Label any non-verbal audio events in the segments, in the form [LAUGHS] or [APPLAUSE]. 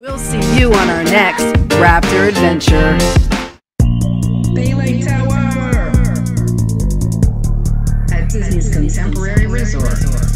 We'll see you on our next Raptor adventure. Bay Lake Tower at Disney's Contemporary Resort.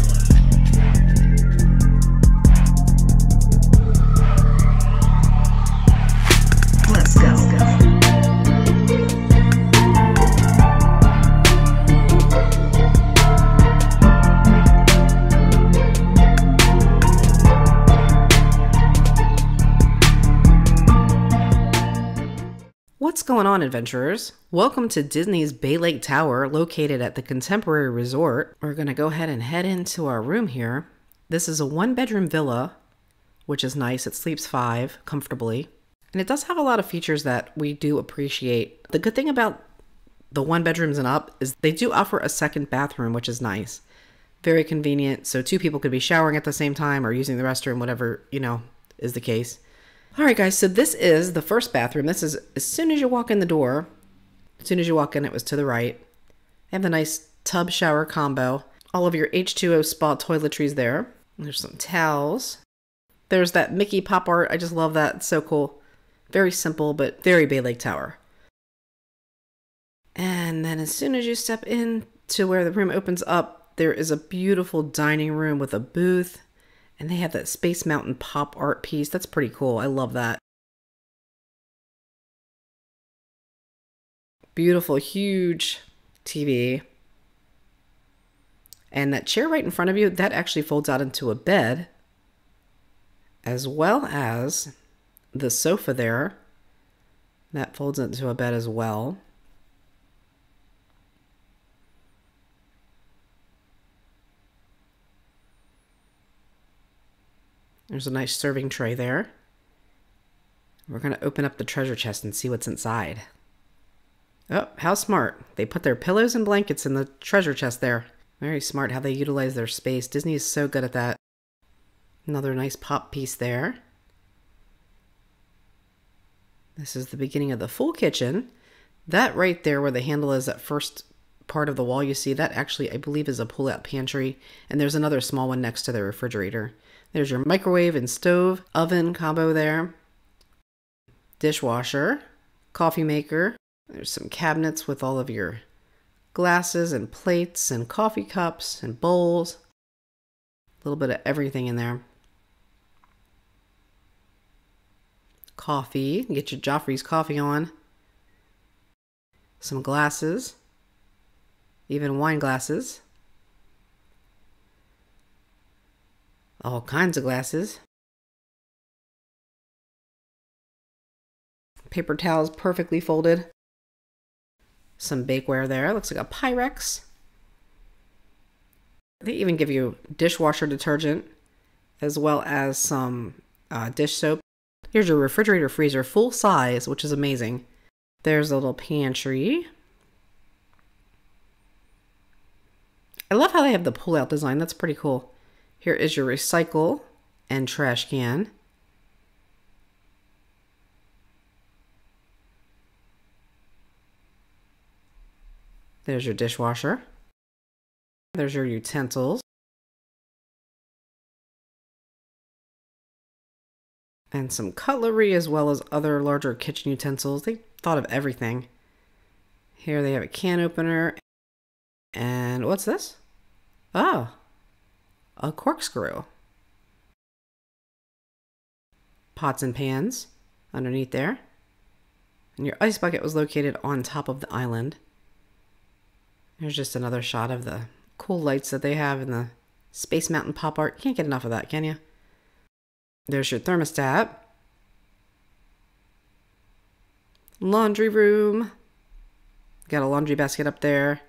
Going on, adventurers? Welcome to Disney's Bay Lake Tower, located at the Contemporary Resort. We're going to go ahead and head into our room here. This is a one bedroom villa, which is nice. It sleeps five comfortably. And it does have a lot of features that we do appreciate. The good thing about the one bedrooms and up is they do offer a second bathroom, which is nice. Very convenient. So two people could be showering at the same time or using the restroom, whatever, you know, is the case. All right, guys, so this is the first bathroom. This is as soon as you walk in the door. As soon as you walk in, it was to the right. They have the nice tub shower combo. All of your H2O spa toiletries there. There's some towels. There's that Mickey pop art. I just love that. It's so cool. Very simple, but very Bay Lake Tower. And then as soon as you step in to where the room opens up, there is a beautiful dining room with a booth. And they have that Space Mountain pop art piece. That's pretty cool. I love that. Beautiful, huge TV. And that chair right in front of you, that actually folds out into a bed, as well as the sofa there. That folds into a bed as well. There's a nice serving tray there. We're going to open up the treasure chest and see what's inside. Oh, how smart. They put their pillows and blankets in the treasure chest there. Very smart how they utilize their space. Disney is so good at that. Another nice pop piece there. This is the beginning of the full kitchen. That right there where the handle is, that first part of the wall you see, that actually I believe is a pull-out pantry. And there's another small one next to the refrigerator. There's your microwave and stove, oven combo there. Dishwasher, coffee maker. There's some cabinets with all of your glasses and plates and coffee cups and bowls. A little bit of everything in there. Coffee, get your Joffrey's coffee on. Some glasses, even wine glasses. all kinds of glasses. Paper towels perfectly folded. Some bakeware there. Looks like a Pyrex. They even give you dishwasher detergent as well as some uh, dish soap. Here's your refrigerator freezer, full size, which is amazing. There's a little pantry. I love how they have the pull out design. That's pretty cool. Here is your recycle and trash can. There's your dishwasher. There's your utensils. And some cutlery as well as other larger kitchen utensils. They thought of everything. Here they have a can opener. And what's this? Oh, a corkscrew. Pots and pans underneath there. And your ice bucket was located on top of the island. There's just another shot of the cool lights that they have in the Space Mountain pop art. Can't get enough of that, can you? There's your thermostat. Laundry room. Got a laundry basket up there.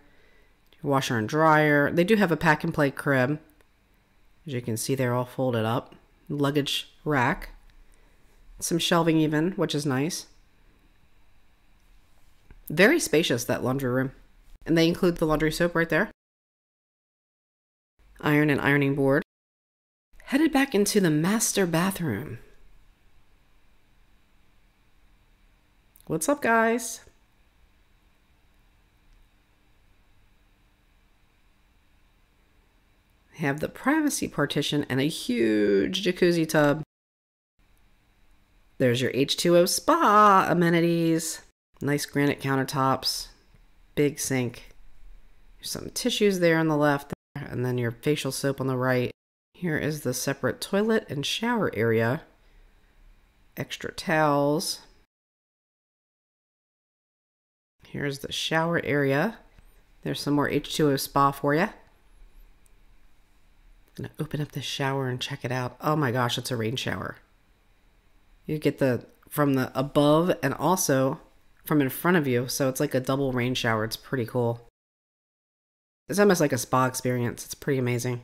Washer and dryer. They do have a pack and play crib. As you can see, they're all folded up. Luggage rack. Some shelving even, which is nice. Very spacious, that laundry room. And they include the laundry soap right there. Iron and ironing board. Headed back into the master bathroom. What's up, guys? Have the privacy partition and a huge jacuzzi tub. There's your H2O spa amenities. Nice granite countertops, big sink. Some tissues there on the left, and then your facial soap on the right. Here is the separate toilet and shower area. Extra towels. Here's the shower area. There's some more H2O spa for you. Gonna open up the shower and check it out. Oh my gosh, it's a rain shower. You get the from the above and also from in front of you, so it's like a double rain shower. It's pretty cool. It's almost like a spa experience. It's pretty amazing.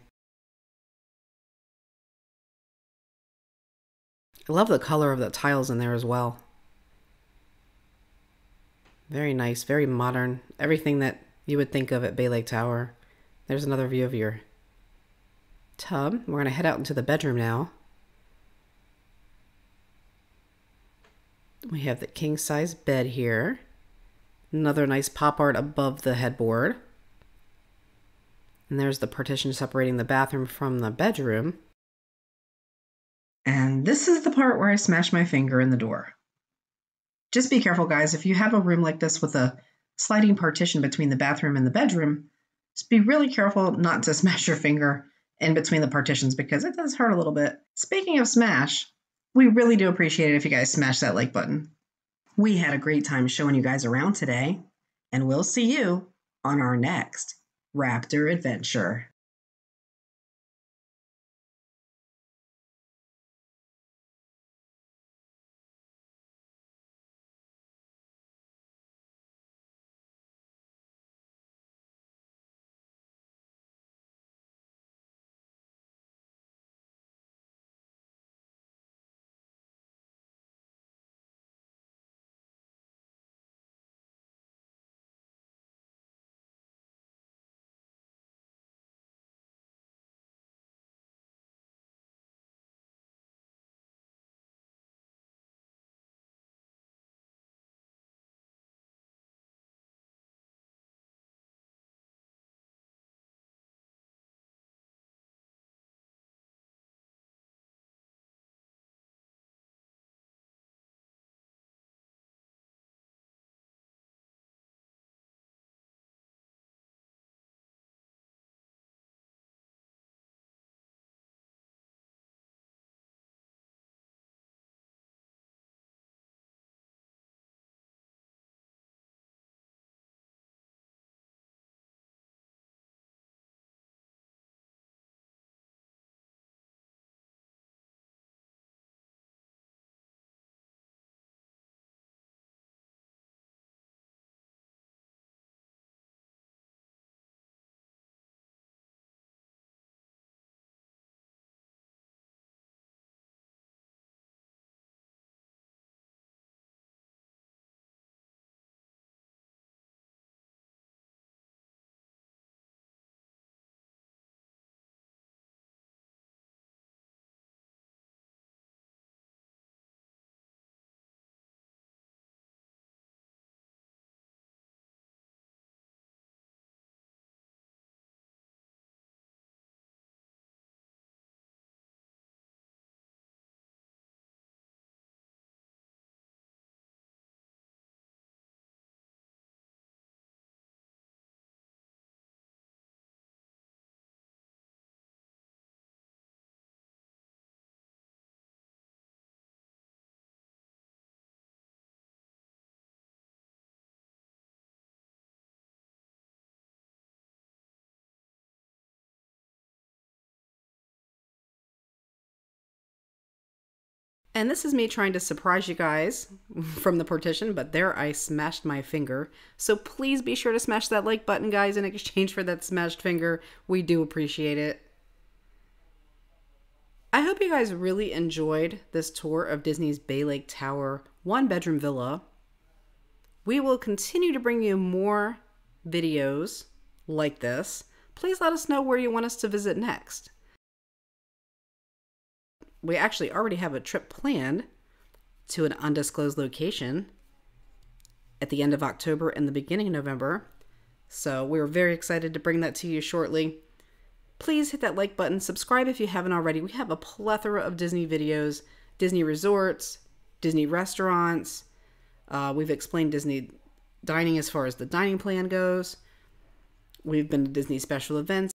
I love the color of the tiles in there as well. Very nice, very modern. Everything that you would think of at Bay Lake Tower. There's another view of your tub. We're going to head out into the bedroom now. We have the king size bed here. Another nice pop art above the headboard. And there's the partition separating the bathroom from the bedroom. And this is the part where I smash my finger in the door. Just be careful, guys. If you have a room like this with a sliding partition between the bathroom and the bedroom, just be really careful not to [LAUGHS] smash your finger in between the partitions because it does hurt a little bit. Speaking of smash, we really do appreciate it if you guys smash that like button. We had a great time showing you guys around today, and we'll see you on our next Raptor adventure. And this is me trying to surprise you guys [LAUGHS] from the partition, but there I smashed my finger. So please be sure to smash that like button, guys, in exchange for that smashed finger. We do appreciate it. I hope you guys really enjoyed this tour of Disney's Bay Lake Tower one bedroom villa. We will continue to bring you more videos like this. Please let us know where you want us to visit next we actually already have a trip planned to an undisclosed location at the end of October and the beginning of November. So we're very excited to bring that to you shortly. Please hit that like button, subscribe if you haven't already. We have a plethora of Disney videos, Disney resorts, Disney restaurants. Uh, we've explained Disney dining as far as the dining plan goes. We've been to Disney special events.